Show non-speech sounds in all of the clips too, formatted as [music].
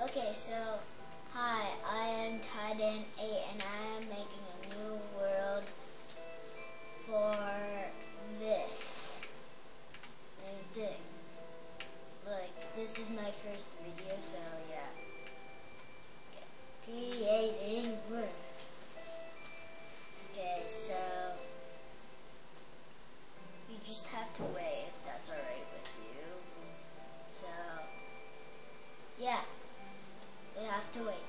Okay, so hi, I am Titan 8 and I am making a new world for this new thing. Like, this is my first video, so yeah. Creating world. Okay, so you just have to wait if that's alright with you. So, yeah. We have to wait.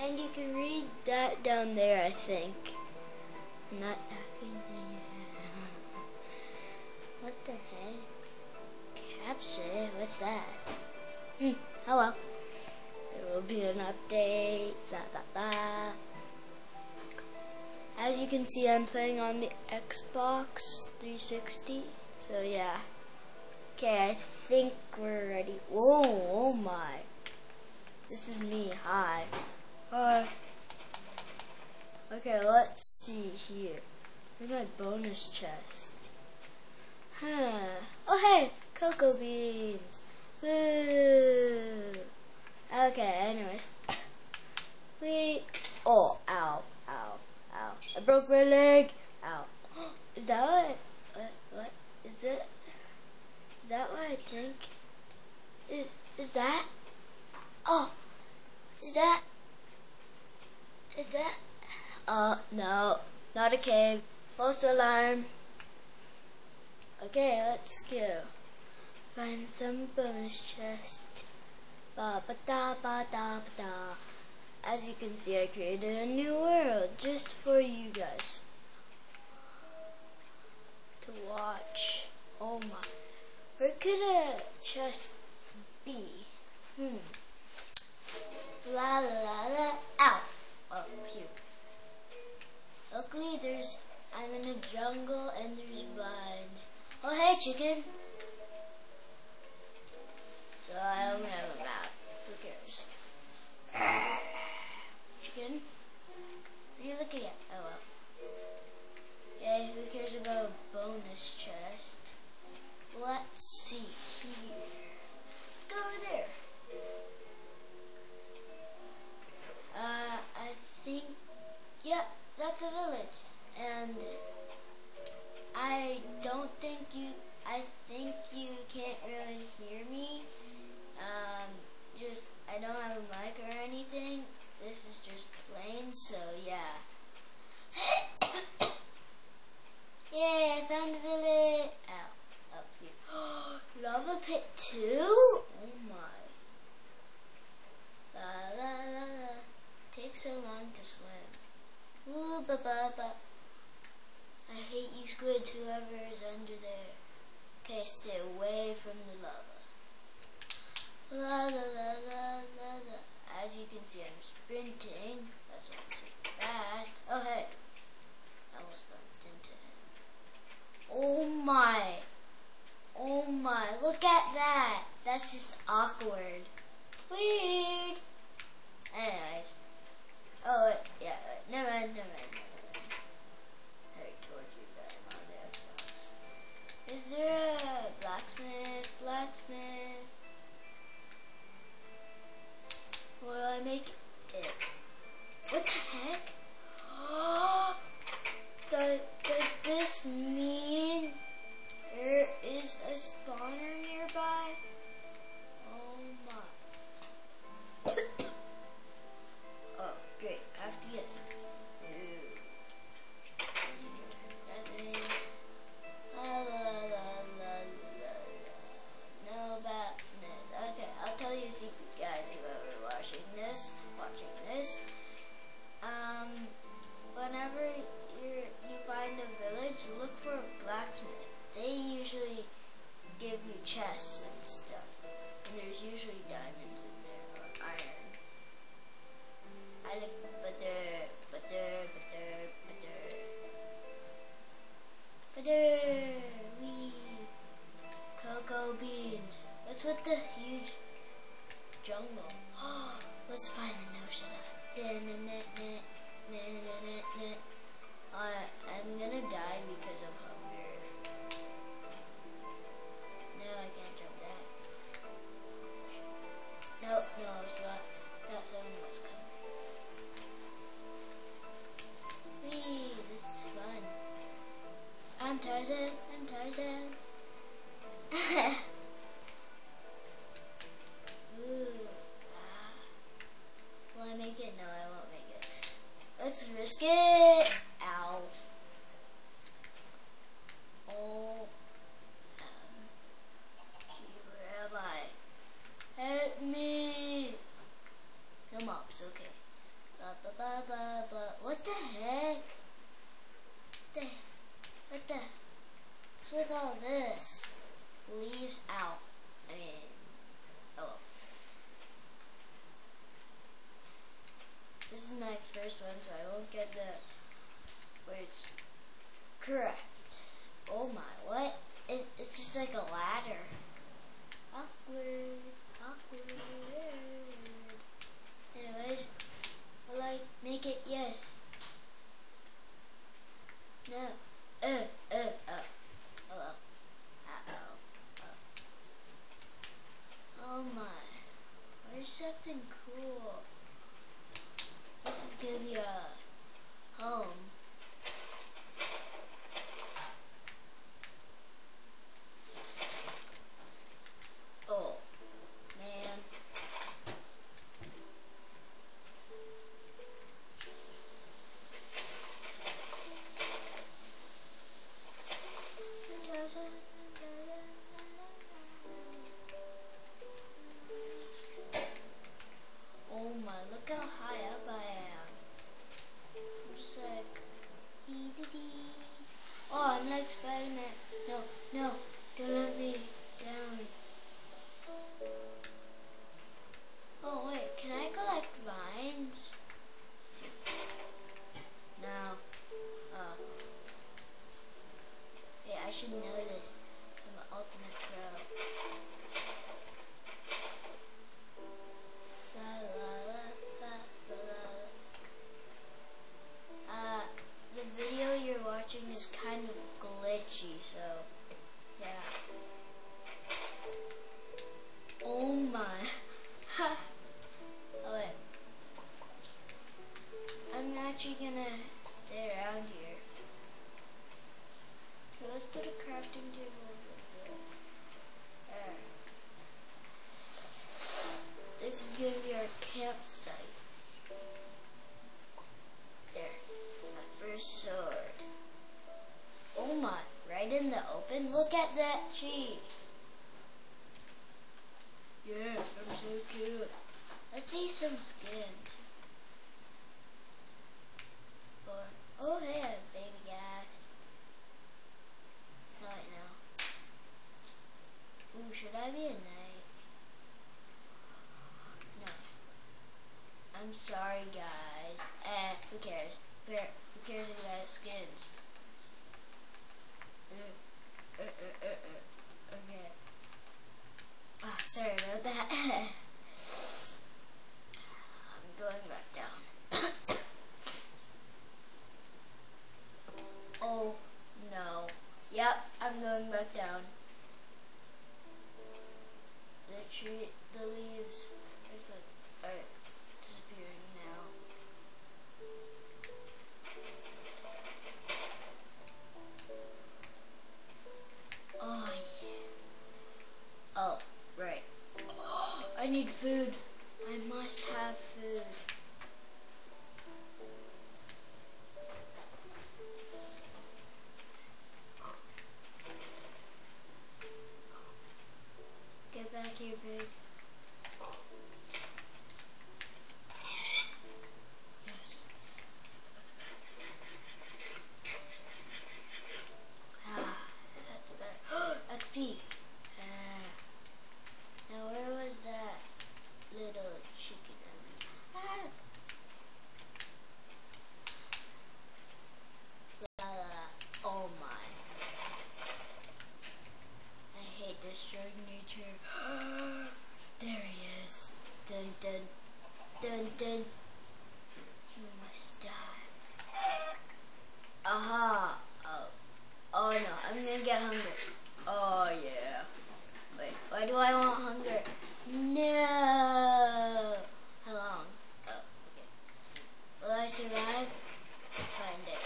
And you can read that down there, I think. not talking [laughs] What the heck? Caption? What's that? Hmm, hello. There will be an update. Blah, blah, blah. As you can see, I'm playing on the Xbox 360. So, yeah. Okay, I think we're ready. Whoa, oh my. This is me. Hi. Hi. Okay, let's see here. Where's my bonus chest? Huh. Oh, hey! Cocoa beans! Woo! Okay, anyways. [coughs] We. Oh, ow, ow, ow. I broke my leg! Ow. [gasps] Is that what? What? What? Is it? Is that what I think? Is is that? Oh, is that? Is that? Uh, no, not a cave. False alarm. Okay, let's go. Find some bonus chest. Ba ba da ba da ba da. As you can see, I created a new world just for you guys to watch. Oh my. Where could a chest be? Hmm. La la la la. Ow. Oh, phew. Luckily, there's. I'm in a jungle and there's vines. Oh, hey, chicken. So I don't have a map. Who cares? [sighs] Chicken. What are you looking at? Oh well. Okay, who cares about a bonus chest? Let's see here. Let's go over there. Uh, I think, yeah, that's a village. And I don't think you, I think you can't really hear me. Um, just, I don't have a mic or anything. This is just plain, so yeah. [coughs] Yay, I found a village. Lava pit two? Oh my. La la la la. Takes so long to swim. Ooh ba ba ba. I hate you squids, whoever is under there. Okay, stay away from the lava. La la la la la la. As you can see, I'm sprinting. That's why I'm so fast. Oh hey. I almost bumped into him. Oh my. Oh my, look at that. That's just awkward. Weird. Anyways. Oh, yeah, never mind, never mind, watching this, watching this. Um, whenever you you find a village, look for a blacksmith they usually give you chests and stuff. And there's usually diamonds in there or iron. I like butter, butter, butter, butter. Butter, we cocoa beans. What's with the huge jungle? [gasps] Let's find an ocean. I'm gonna die because Mobs, okay. Ba ba ba ba ba. What the heck? The, what the? What's with all this? Leaves out. I mean, oh. This is my first one, so I won't get the words correct. Oh my, what? It, it's just like a ladder. Awkward, awkward. Will I make it? Yes. Is kind of glitchy, so yeah. Oh my. [laughs] oh wait. I'm actually gonna stay around here. So let's put a crafting table over. There. This is gonna be our campsite. There. My first sword. Oh my, right in the open? Look at that tree. Yeah, I'm so cute. Let's see some skins. Or, oh hey, I baby gas. No, wait, no. Ooh, should I be a knight? No. I'm sorry, guys. Eh, who cares? Who cares about skins? Uh, uh, uh, okay. Oh, sorry about that. [laughs] I'm going back down. You must die. Aha. Oh. Oh no, I'm gonna get hunger. Oh yeah. Wait, why do I want hunger? No. I survive, find it.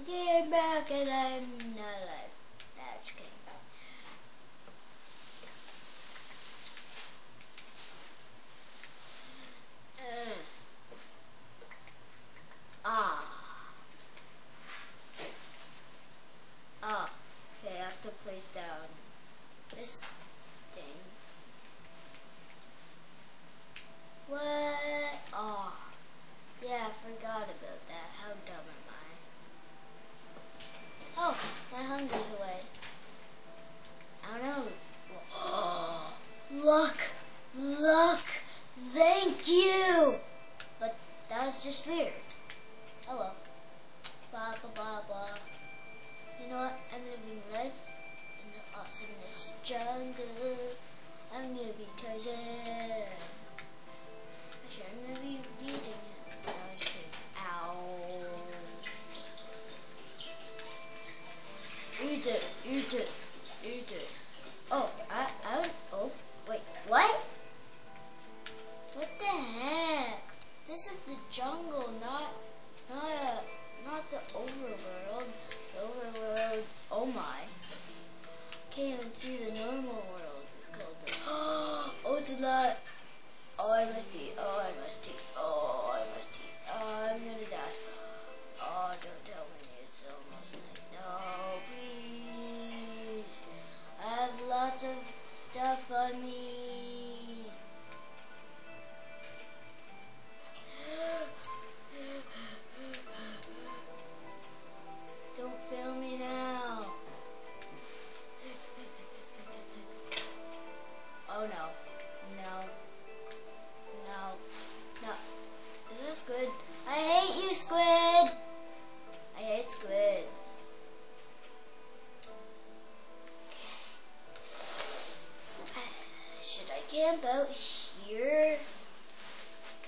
Okay, I'm back and I'm not alive. Nah, just kidding. Uh. Ah. Ah. Okay, I have to place down this thing. What? Oh. Yeah, I forgot about that. How dumb am I? Oh, my hunger's away. I don't know. [gasps] look, look, thank you. But that was just weird. Oh well. Blah, blah, blah, blah. You know what? I'm living life in this jungle. I'm gonna be Tarzan. Actually, I'm gonna be eating him. No, I'm kidding. Ow. Eat it, eat it, of stuff on me.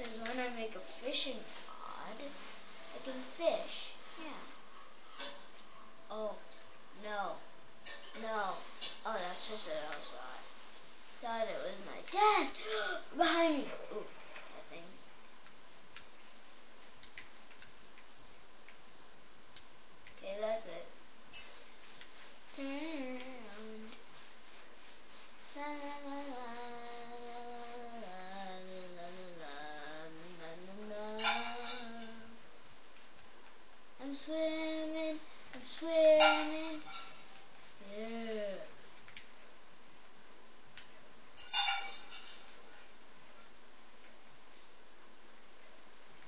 Because when I make a fishing rod, I can fish. Yeah. Oh, no. No. Oh, that's just an outside. Thought it was my dad. [gasps] Behind me. Ooh, nothing. Okay, that's it. I'm swimming, I'm swimming. Yeah.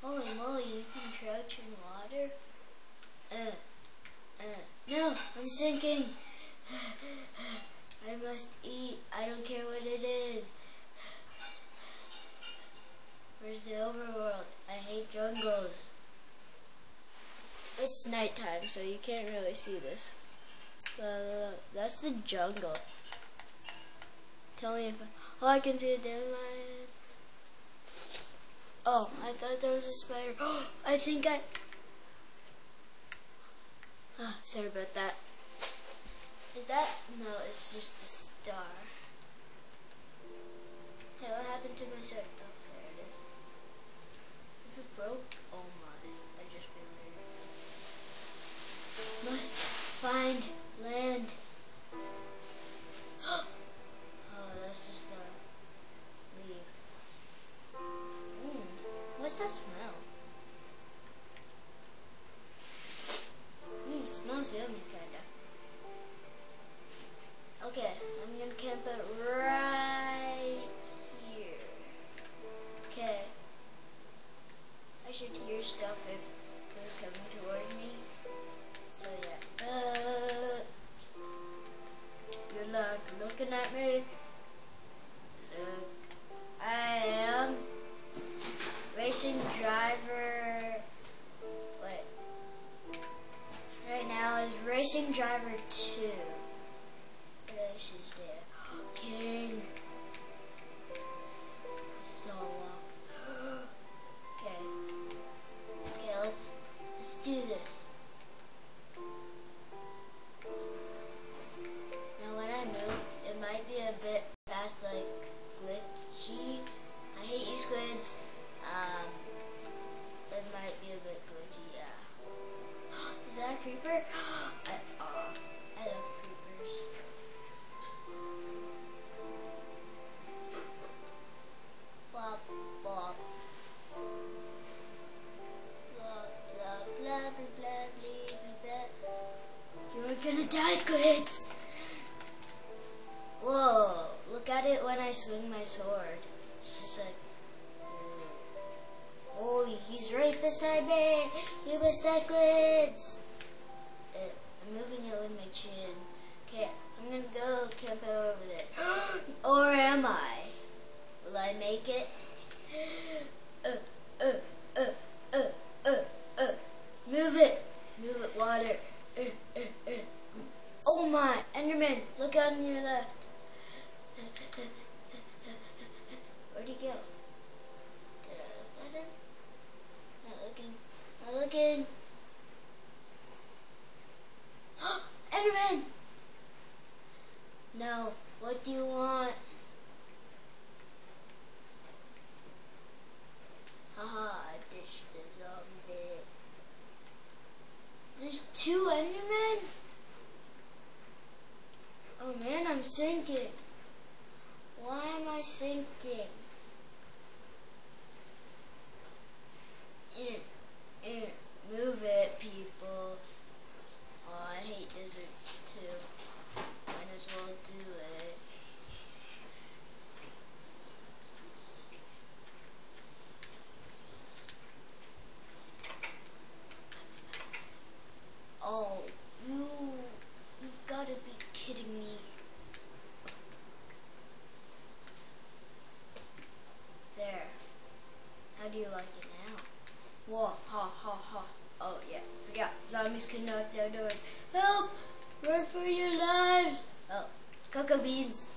Holy moly, you can crouch in water? Uh, uh, no, I'm sinking. [sighs] I must eat. I don't care what it is. Where's the overworld? I hate jungles. It's nighttime, so you can't really see this. Uh, that's the jungle. Tell me if I, oh, I can see a dandelion. Oh, I thought that was a spider. Oh, [gasps] I think I. Oh, sorry about that. Is that? No, it's just a star. Hey, what happened to my set? Oh, there it is. If it broke, oh my, Must find land. [gasps] oh, that's just a leaf. Mmm, what's the smell? Mmm, smells yummy, kinda. Okay, I'm gonna camp it right here. Okay. I should hear stuff if it was coming towards me. So yeah. Uh, good luck looking at me. Look. I am racing driver. Wait. Right now is racing driver 2 is there? King. gonna die, Squids! Whoa, look at it when I swing my sword. It's just like, holy! he's right beside me! You must die, Squids! Uh, I'm moving it with my chin. Okay, I'm gonna go camp out over there. [gasps] or am I? Will I make it? [gasps] Uh, uh, uh, uh, uh, uh. Move it! Move it, water. Uh, uh, uh. Oh my, Enderman, look on your left. Where'd he go? Did I look at him? Not looking. Not looking. Enderman! No, what do you want? Haha, I ditched the zombie. There's two Endermen? Oh man, I'm sinking. Why am I sinking? Eh, eh, move it, people. Oh, I hate deserts too. Might as well do it. Oh, you, you've got to be kidding me. There. How do you like it now? Whoa, ha, ha, ha. Oh, yeah, forgot. Zombies can knock down doors. Help! Run for your lives! Oh, cocoa beans.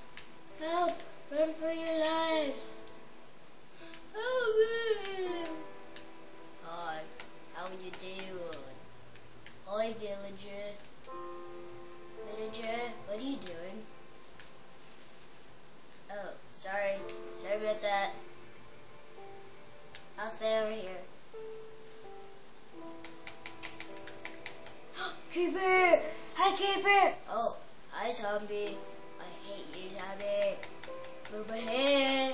Help! Run for your lives! Help me! Hi, how you doing? Hi, villager. Villager, what are you doing? Oh, sorry. Sorry about that. I'll stay over here. [gasps] Creeper! Hi, Creeper! Oh, hi, zombie. Move ahead.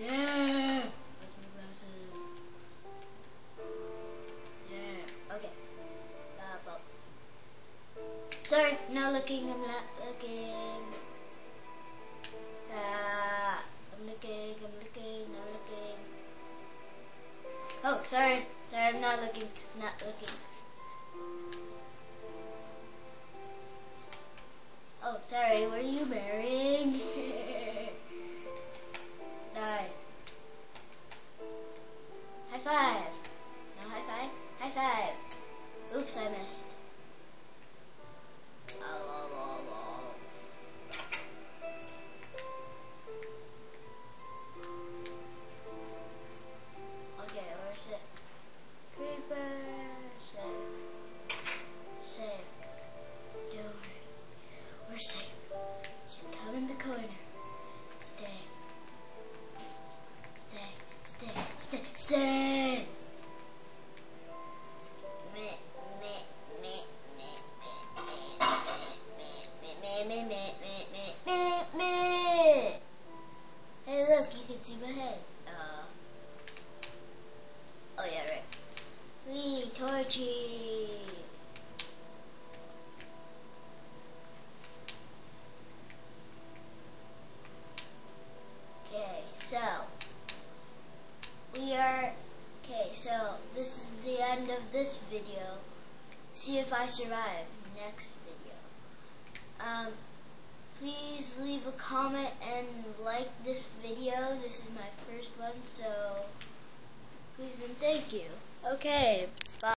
Yeah. Where's my glasses? Yeah. Okay. Uh. Sorry, not looking. I'm not looking. Ah, I'm looking. I'm looking. I'm looking. Oh, sorry. Sorry, I'm not looking. Not looking. Sorry. Were you marrying? Die. [laughs] High five. No high five. High five. Oops, I missed. See my head. Uh, oh, yeah, right. Sweet, torchy. Okay, so we are okay so this is the end of this video see if I survive next video um please leave a comment and like this video. This is my first one so please and thank you. Okay bye